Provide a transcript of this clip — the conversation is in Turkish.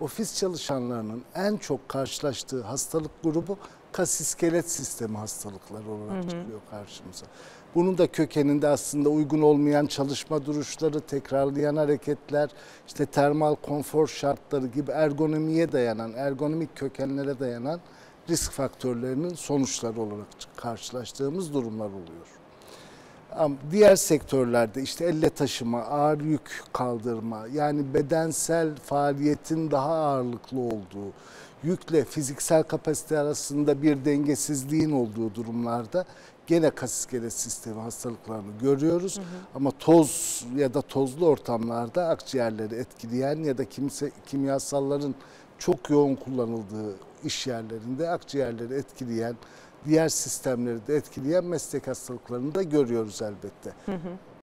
ofis çalışanlarının en çok karşılaştığı hastalık grubu kas iskelet sistemi hastalıkları olarak çıkıyor karşımıza. Bunun da kökeninde aslında uygun olmayan çalışma duruşları, tekrarlayan hareketler, işte termal konfor şartları gibi ergonomiye dayanan, ergonomik kökenlere dayanan risk faktörlerinin sonuçları olarak karşılaştığımız durumlar oluyor. Ama diğer sektörlerde işte elle taşıma, ağır yük kaldırma yani bedensel faaliyetin daha ağırlıklı olduğu, yükle fiziksel kapasite arasında bir dengesizliğin olduğu durumlarda gene kas iskelet sistemi hastalıklarını görüyoruz. Ama toz ya da tozlu ortamlarda akciğerleri etkileyen ya da kimse kimyasalların çok yoğun kullanıldığı iş yerlerinde akciğerleri etkileyen diğer sistemleri de etkileyen meslek hastalıklarını da görüyoruz elbette.